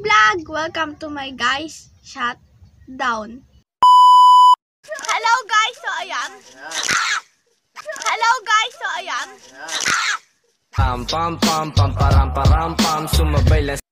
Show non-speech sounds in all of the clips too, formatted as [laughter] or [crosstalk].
vlog! Welcome to my guys shut down. Hello guys, so ayan. Hello guys, so ayan. Pam pam pam pam param param pam sumabay lang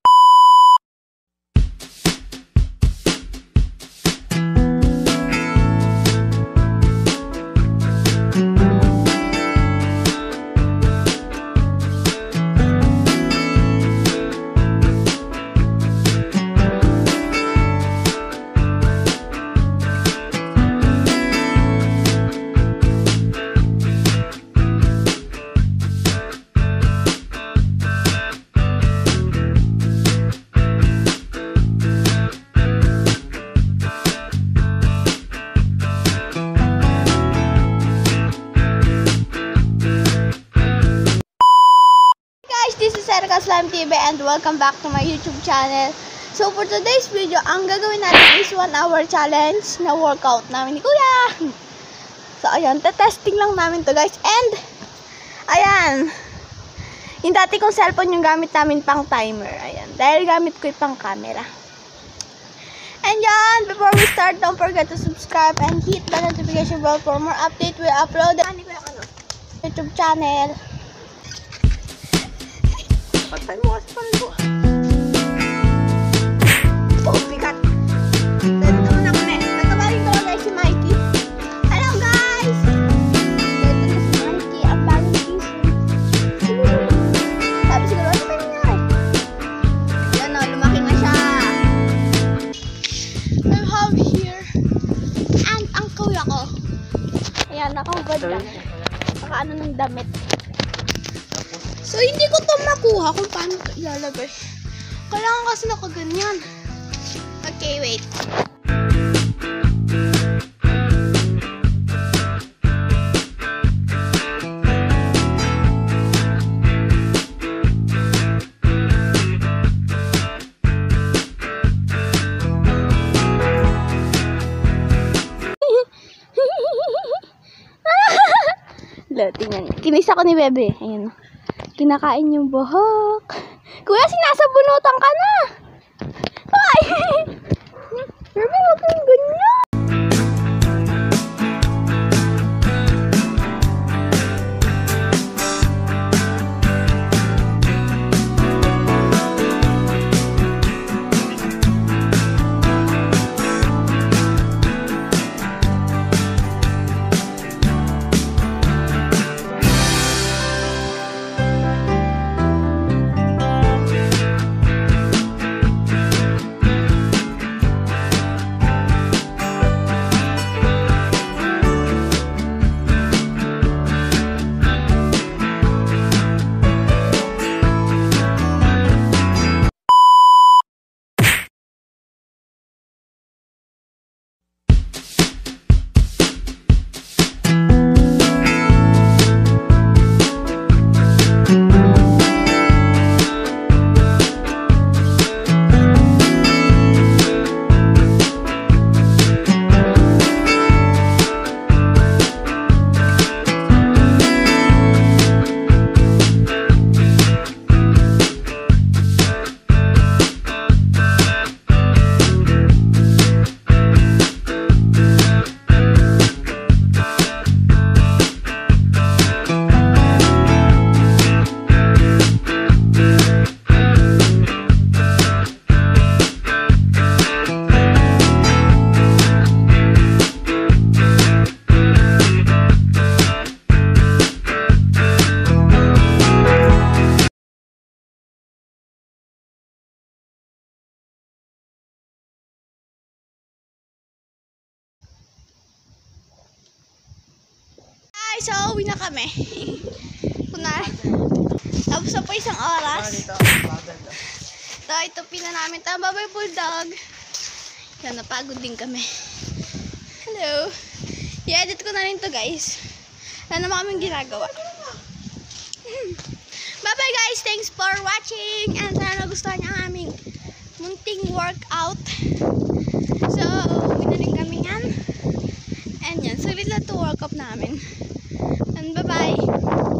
Erica Slime TV and welcome back to my YouTube channel. So for today's video, ang gagawin natin is 1 hour challenge na workout namin ni Kuya. So ayan, testing lang namin to guys. And, ayan, yung dati kong cellphone yung gamit namin pang timer. Ayan, dahil gamit ko yung pang camera. And yan, before we start, don't forget to subscribe and hit the notification bell for more update we upload. Ano ko? YouTube channel. Patay mo kasi pala ko. Oh, bigat. Dito na kami. Nagkabalik ko guys Mikey. Hello guys! Dito na si Mikey. Ang bagong gising. Sabi siguro, ano ba? Yan o, lumaki na siya. I have here. And ang kuya ko. Ayan, nakahubad lang. Saka ano ng damit. So, hindi ko to makuha kung paano ilalagay. Kailangan kasi nakaganyan. Okay, wait. [laughs] Tingnan. Kinis ako ni Bebe. Ayan. Kinakain yung buhok. Kuya, sinasabunutan ka na. So uwi na kami. [laughs] Kunwari. Tapos na po isang oras. So, ito pina namin. Tama ba yung bulldog? Yan, napagod din kami. Hello. I-edit ko na rin to guys. Wala naman kaming ginagawa. [laughs] Bye-bye guys. Thanks for watching. And sana nagustuhan niyo ang aming munting workout. So, uwi na rin kami yan. And yan. Sulit lang to workout namin. And bye-bye.